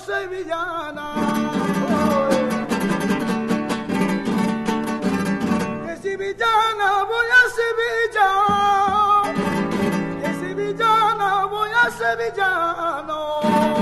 por sevillana. De sevillana voy a Sevilla. De sevillana voy a sevillano.